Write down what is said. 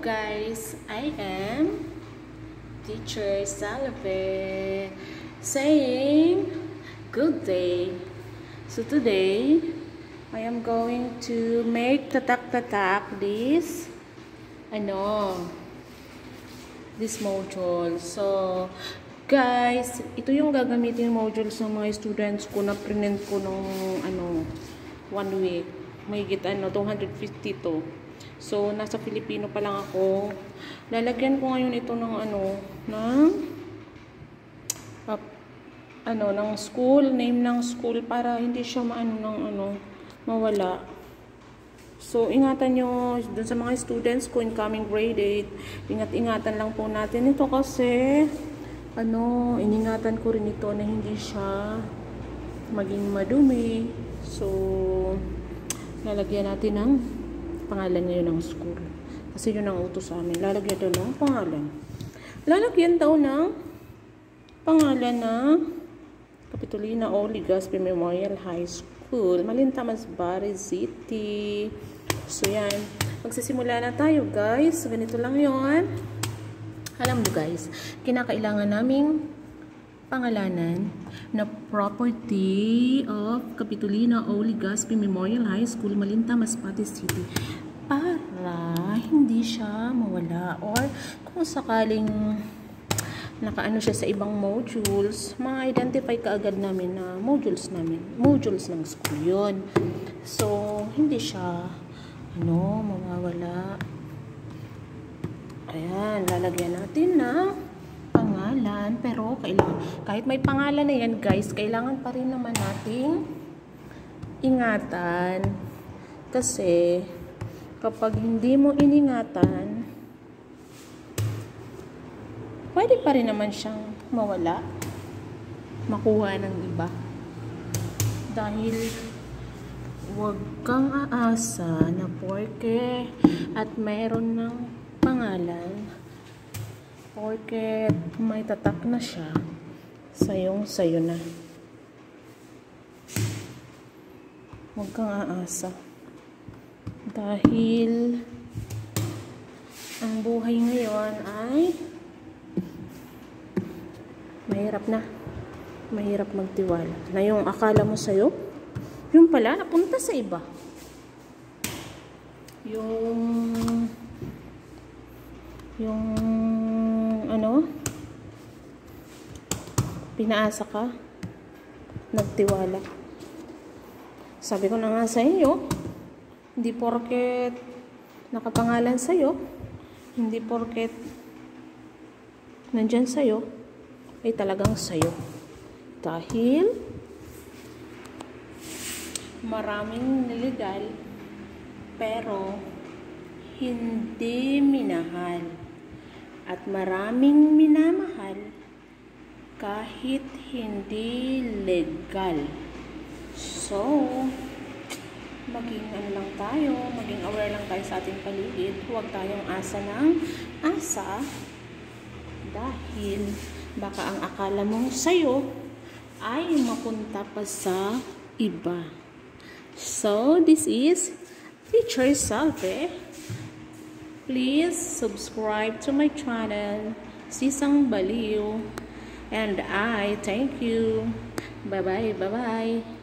guys, I am Teacher Salve saying good day. So today, I am going to make tatak-tatak this ano this module. So, guys, ito yung gagamitin module sa mga students ko na print ko nung ano one week. May ano 250 to. So, nasa Filipino pa lang ako. Lalagyan ko ngayon ito ng ano, ng uh, ano, ng school, name ng school para hindi siya maano ng ano, mawala. So, ingatan nyo dun sa mga students ko incoming grade 8. Ingat-ingatan lang po natin ito kasi ano, iningatan ko rin ito na hindi siya maging madumi. So, lalagyan natin ng pangalan ngayon ng school. Kasi yun ang utos sa amin. Lalagyan daw ng pangalan. Lalagyan daw ng pangalan na Capitolina O. Memorial High School, Malintamas, Bari City. So, yan. Magsisimula na tayo, guys. Ganito lang yon Alam mo, guys, kinakailangan naming pangalanan na property of Capitolina O. Ligaspi Memorial High School, Malinta, Masbate City para hindi siya mawala or kung sakaling nakaano siya sa ibang modules, ma-identify kaagad namin na modules namin, modules ng school yun. So, hindi siya ano, mawawala. Ayan, lalagyan natin na pangalan. Pero, kailangan, kahit may pangalan na yan, guys, kailangan pa rin naman nating ingatan. Kasi, kapag hindi mo iningatan, pwede pa rin naman siyang mawala, makuha ng iba. Dahil, huwag kang aasa na porke at mayroon ng pangalan, porke may tatak na siya, sayong sayo na. Huwag kang aasa. Dahil ang buhay ngayon ay mahirap na. Mahirap magtiwala. Na yung akala mo sa'yo, yung pala napunta sa iba. Yung yung ano pinaasa ka nagtiwala. Sabi ko na nga sa inyo, hindi porket nakapangalan sa'yo, hindi porket nandyan sa'yo, ay talagang sa'yo. Dahil maraming niligal, pero hindi minahal. At maraming minamahal, kahit hindi legal. So, maging ano lang tayo, maging aware lang tayo sa ating paligid. Huwag tayong asa ng asa dahil baka ang akala mong sa'yo ay mapunta pa sa iba. So, this is Teacher Salve. Please subscribe to my channel, Sisang Baliw. And I thank you. Bye-bye, bye-bye.